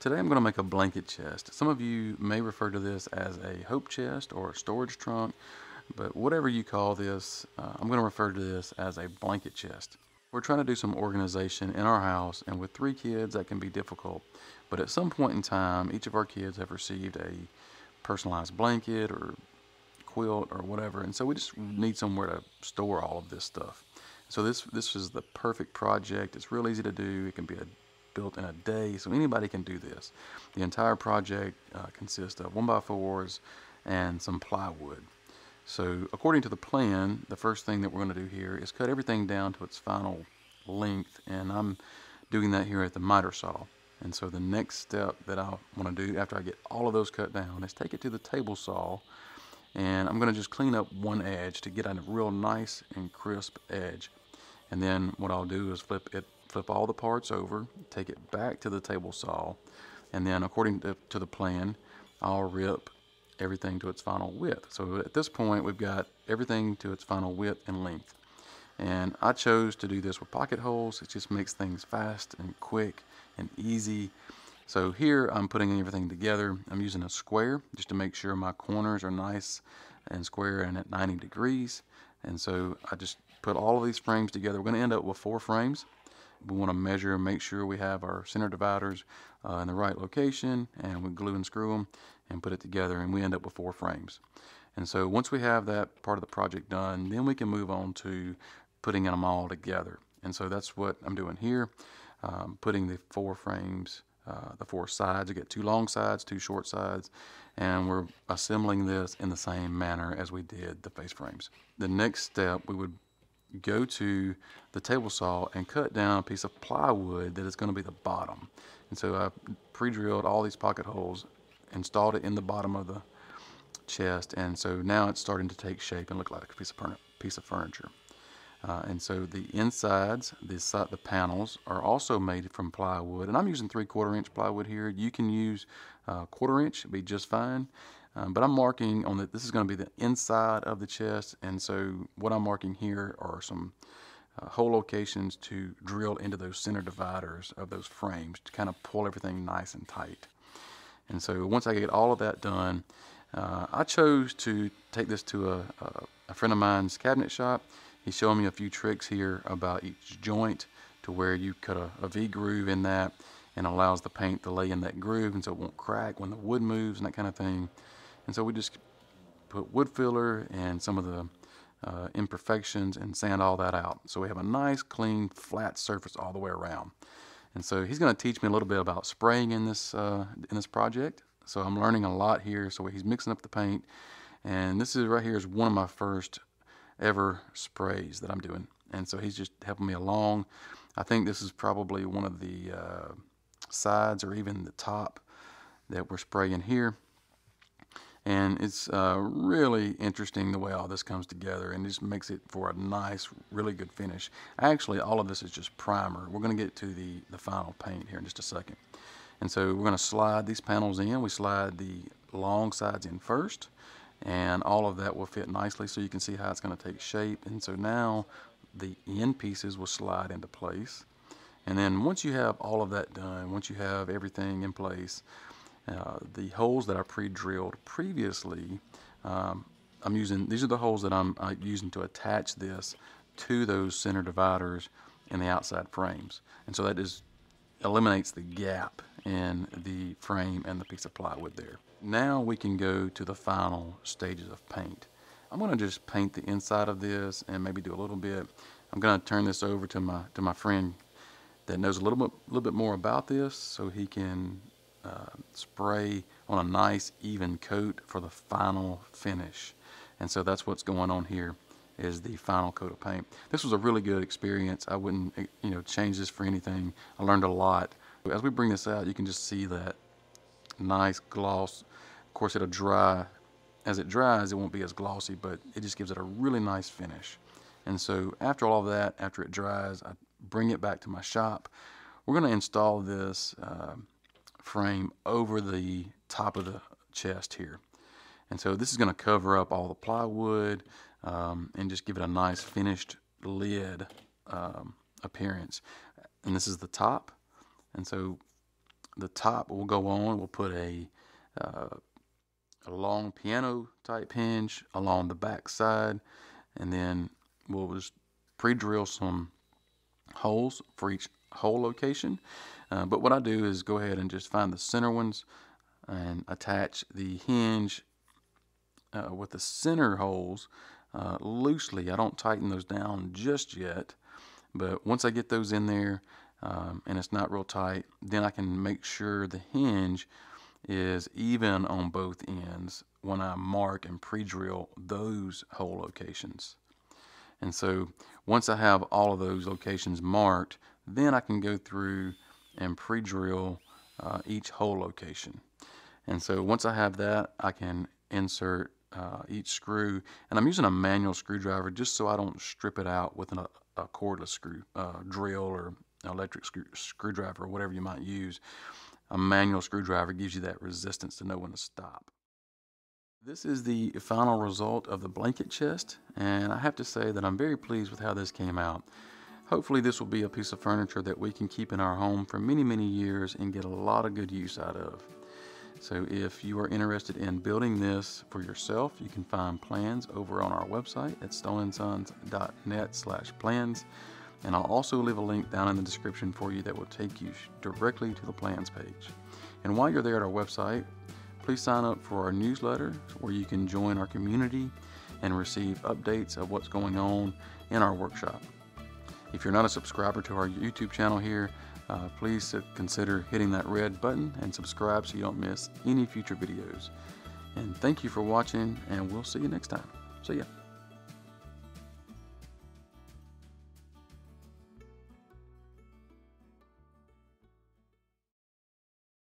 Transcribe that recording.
Today I'm going to make a blanket chest. Some of you may refer to this as a hope chest or a storage trunk, but whatever you call this, uh, I'm going to refer to this as a blanket chest. We're trying to do some organization in our house, and with three kids, that can be difficult. But at some point in time, each of our kids have received a personalized blanket or quilt or whatever, and so we just need somewhere to store all of this stuff. So this this is the perfect project. It's real easy to do. It can be a, built in a day, so anybody can do this. The entire project uh, consists of one by fours and some plywood. So according to the plan, the first thing that we're going to do here is cut everything down to its final length, and I'm doing that here at the miter saw. And so the next step that I want to do after I get all of those cut down is take it to the table saw and I'm going to just clean up one edge to get a real nice and crisp edge and then what I'll do is flip it flip all the parts over take it back to the table saw and then according to, to the plan I'll rip everything to its final width. So at this point we've got everything to its final width and length. And I chose to do this with pocket holes. It just makes things fast and quick and easy. So here I'm putting everything together. I'm using a square just to make sure my corners are nice and square and at 90 degrees. And so I just put all of these frames together. We're going to end up with four frames. We want to measure and make sure we have our center dividers uh, in the right location and we glue and screw them and put it together and we end up with four frames. And so once we have that part of the project done, then we can move on to putting them all together. And so that's what I'm doing here, um, putting the four frames, uh, the four sides. I get two long sides, two short sides, and we're assembling this in the same manner as we did the face frames. The next step, we would go to the table saw and cut down a piece of plywood that is going to be the bottom. And so I pre-drilled all these pocket holes, installed it in the bottom of the chest, and so now it's starting to take shape and look like a piece of, piece of furniture. Uh, and so the insides, the, side, the panels, are also made from plywood. And I'm using three quarter inch plywood here. You can use uh, quarter inch, it'd be just fine. Um, but I'm marking on that this is going to be the inside of the chest. And so what I'm marking here are some uh, hole locations to drill into those center dividers of those frames to kind of pull everything nice and tight. And so once I get all of that done, uh, I chose to take this to a, a, a friend of mine's cabinet shop He's showing me a few tricks here about each joint to where you cut a, a V groove in that and allows the paint to lay in that groove and so it won't crack when the wood moves and that kind of thing. And so we just put wood filler and some of the uh, imperfections and sand all that out. So we have a nice clean flat surface all the way around. And so he's going to teach me a little bit about spraying in this uh, in this project. So I'm learning a lot here. So he's mixing up the paint, and this is right here is one of my first ever sprays that I'm doing. And so he's just helping me along. I think this is probably one of the uh, sides or even the top that we're spraying here. And it's uh, really interesting the way all this comes together and just makes it for a nice, really good finish. Actually, all of this is just primer. We're going to get to the, the final paint here in just a second. And so we're going to slide these panels in. We slide the long sides in first and all of that will fit nicely so you can see how it's going to take shape and so now the end pieces will slide into place and then once you have all of that done once you have everything in place uh, the holes that I pre-drilled previously um, I'm using these are the holes that I'm uh, using to attach this to those center dividers in the outside frames and so that is eliminates the gap in the frame and the piece of plywood there now we can go to the final stages of paint. I'm going to just paint the inside of this and maybe do a little bit. I'm going to turn this over to my to my friend that knows a little bit little bit more about this so he can uh, spray on a nice even coat for the final finish. And so that's what's going on here is the final coat of paint. This was a really good experience. I wouldn't you know change this for anything. I learned a lot. As we bring this out, you can just see that nice gloss. Of course, it'll dry. As it dries, it won't be as glossy, but it just gives it a really nice finish. And so after all of that, after it dries, I bring it back to my shop. We're going to install this uh, frame over the top of the chest here. And so this is going to cover up all the plywood um, and just give it a nice finished lid um, appearance. And this is the top. And so the top will go on. We'll put a, uh, a long piano type hinge along the back side and then we'll just pre-drill some holes for each hole location. Uh, but what I do is go ahead and just find the center ones and attach the hinge uh, with the center holes uh, loosely. I don't tighten those down just yet, but once I get those in there um, and it's not real tight, then I can make sure the hinge is even on both ends when I mark and pre-drill those hole locations. And so once I have all of those locations marked, then I can go through and pre-drill uh, each hole location. And so once I have that, I can insert uh, each screw. And I'm using a manual screwdriver just so I don't strip it out with an, a cordless screw uh, drill or electric screw, screwdriver or whatever you might use. A manual screwdriver gives you that resistance to know when to stop. This is the final result of the blanket chest and I have to say that I'm very pleased with how this came out. Hopefully this will be a piece of furniture that we can keep in our home for many many years and get a lot of good use out of. So if you are interested in building this for yourself, you can find plans over on our website at stoneandsons.net slash plans. And I'll also leave a link down in the description for you that will take you directly to the plans page. And while you're there at our website, please sign up for our newsletter where you can join our community and receive updates of what's going on in our workshop. If you're not a subscriber to our YouTube channel here, uh, please consider hitting that red button and subscribe so you don't miss any future videos. And thank you for watching, and we'll see you next time. See ya.